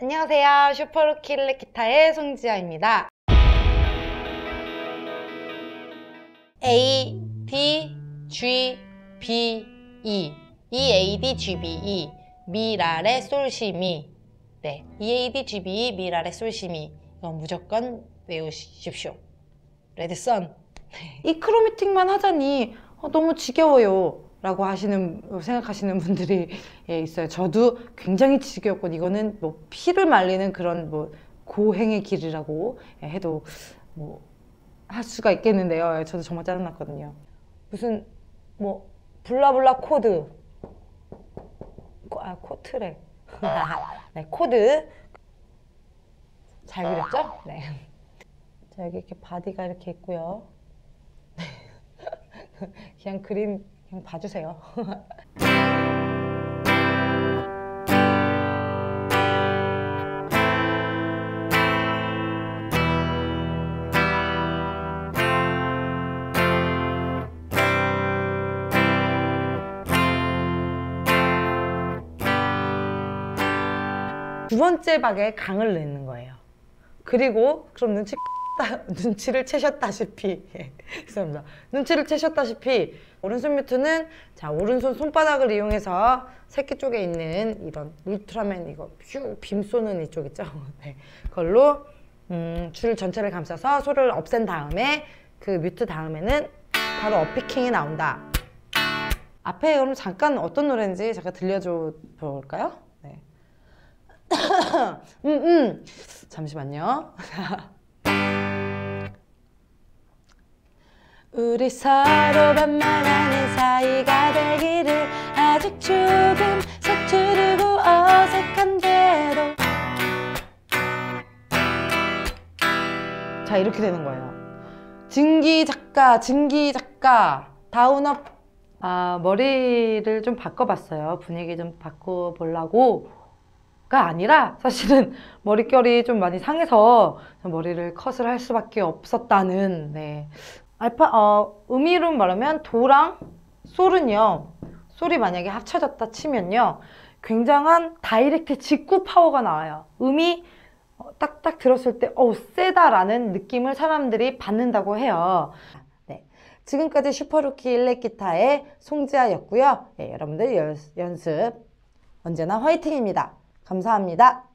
안녕하세요. 슈퍼루키 일렉기타의 송지아입니다. A, D, G, B, E. E, A, D, G, B, E. 미라레, 솔시미. 네. E, A, D, G, B, E. 미라레, 솔시미. 이건 무조건 외우십시오. red sun. 이 chromatic만 하자니 어, 너무 지겨워요. 라고 하시는 생각하시는 분들이 예, 있어요. 저도 굉장히 지겹고 이거는 뭐 피를 말리는 그런 뭐 고행의 길이라고 예, 해도 뭐 할 수가 있겠는데요. 예, 저도 정말 짜증났거든요. 무슨 뭐 blah blah 코드 코, 아 코트래. 네, 코드 잘 그렸죠? 네. 자 여기 이렇게 바디가 이렇게 있고요. 그냥 그림 그냥 봐주세요. 두 번째 박에 강을 넣는 거예요. 그리고 그럼 눈치 눈치를 채셨다시피 예, 죄송합니다. 눈치를 채셨다시피 오른손 뮤트는 자 오른손 손바닥을 이용해서 새끼 쪽에 있는 이런 울트라맨 이거 퓨빔 쏘는 이쪽 있죠? 네, 그걸로 음, 줄 전체를 감싸서 소를 없앤 다음에 그 뮤트 다음에는 바로 어피킹이 나온다. 앞에 그럼 잠깐 어떤 노래인지 잠깐 들려줘 볼까요? 네. 음, 음. 잠시만요. 우리 서로 반말하는 사이가 되기를 아직 조금 서투르고 어색한데도 자 이렇게 되는 거예요. 증기 작가 증기 작가 다운업. 아 머리를 좀 바꿔봤어요. 분위기 좀 바꿔보려고 가 아니라 사실은 머릿결이 좀 많이 상해서 머리를 컷을 할 수밖에 없었다는 네. 알파 어 의미로 말하면 도랑 솔은요. 솔이 만약에 합쳐졌다 치면요. 굉장한 다이렉트 직구 파워가 나와요. 음이 어, 딱딱 들었을 때 어우 세다라는 느낌을 사람들이 받는다고 해요. 네. 지금까지 슈퍼루키 일렉기타의 송지아였고요. 네, 여러분들 연, 연습 언제나 화이팅입니다 감사합니다